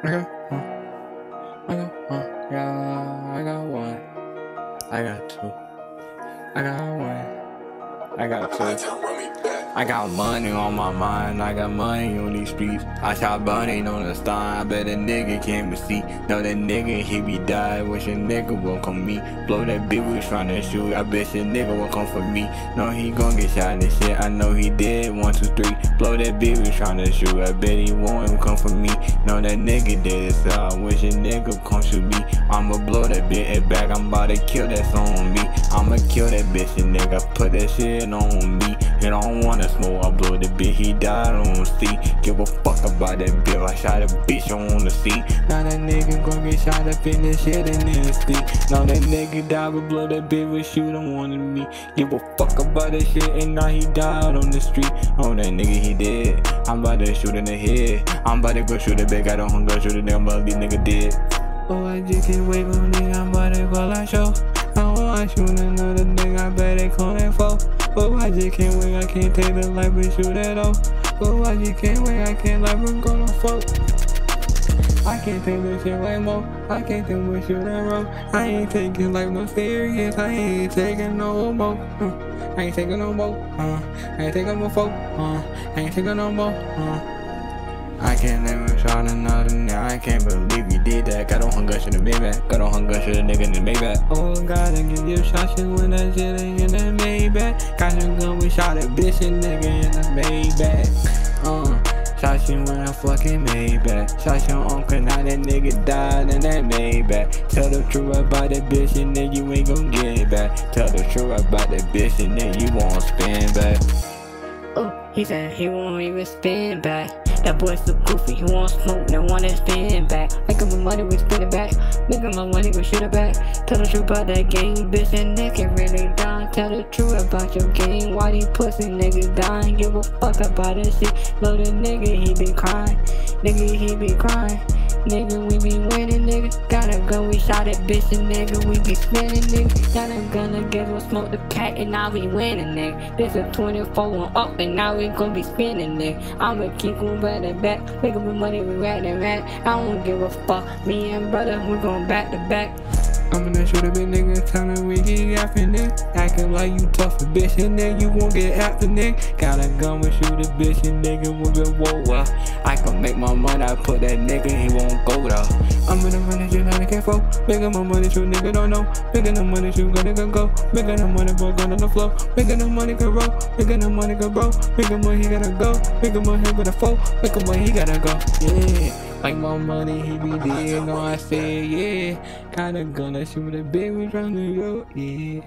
I got one. I got one. Yeah, I got one. I got two. I got one. I got two. I got money on my mind, I got money on these streets. I shot bunny on the star, I bet a nigga can't see. Know that nigga, he be die, wish a nigga will come me. Blow that bitch we tryna shoot, I bet a nigga will come for me. Know he gon' get shot and shit, I know he did. One, two, three, blow that bitch we tryna shoot, I bet he won't come for me. Know that nigga did it, so I wish a nigga come shoot me. I'ma blow that bitch back, I'm about to kill that song on me. I'ma kill that bitch, and nigga, put that shit on me. You don't wanna smoke, I blow the bitch, he died on the seat. Give a fuck about that bitch, I shot a bitch on the seat. Now that nigga gon' get shot up in this shit in the street. Now that nigga died, but blow that bitch with shoot him on me. Give a fuck about that shit, and now he died on the street. Oh, that nigga, he dead. I'm about to shoot in the head. I'm about to go shoot a bitch, I don't go shoot a nigga, but these nigga dead. Oh, I just can't wait for nigga, I'm about to go like show. I want to shoot another nigga, I bet they coming for. Oh, I just can't wait, I can't take the life but shoot it off. Oh, I just can't wait, I can't like we're gonna fuck. I can't take this shit like more. I can't take this shit that rough. I ain't taking life no serious. I ain't taking no more. Uh, I ain't taking no more. Uh, I ain't taking no more. Uh, I ain't taking no more. Uh. I can't never shot another nigga. I can't believe you did that. Got on hunger, should have been back. Got on hunger, should have nigga in the Maybach. Oh God, I give you shots when that shit in the Maybach. Got your gun, we shot a bitch and nigga in the Maybach. Uh, shot you when I fucking Maybach. Shot your uncle, now that nigga died in that Maybach. Tell the truth about that bitch and then you ain't gon' get back. Tell the truth about that bitch and then you won't spin back. Oh, he said he won't even spin back. That boy so goofy, he want smoke, they wanna spin back. Him my money, we spin it back. Him my money, we shoot it back. Tell the truth about that game, bitch, and that nigga really dying. Tell the truth about your game, why these pussy niggas dying? Give a fuck about this shit. Load the nigga, he be crying. Nigga, he be crying. Nigga, we be winning, nigga. Got a gun, we shot it, bitch, and nigga, we be spinning, nigga. Got a gun to give us smoke the pack, and now be winning, nigga. This is 24 and up, and now we gonna be spinning, nigga. I'ma keep on running back, making my money, we rat and rat. I don't give a fuck. Me and brother, we going back to back. I'm gonna shoot a bitch nigga, telling we get after nigga. Acting like you tough a bitch, and then you won't get after nigga. Got a gun, we shoot a bitch, and nigga will be whoa. I can make my money, I put that nigga, he won't go though. I'm gonna run this shit out of careful. Making my money, shoot nigga don't know. Making the money, shoot go nigga go. Making the money, boy, gun on the floor. Making the money, go roll. Making the money, go bro. Making money, he gotta go. Making money, he gotta fall. Making money, he gotta go. Yeah. Like my money, he be dead. No, I said, yeah. Kinda gonna shoot a big, we tryna go, yeah.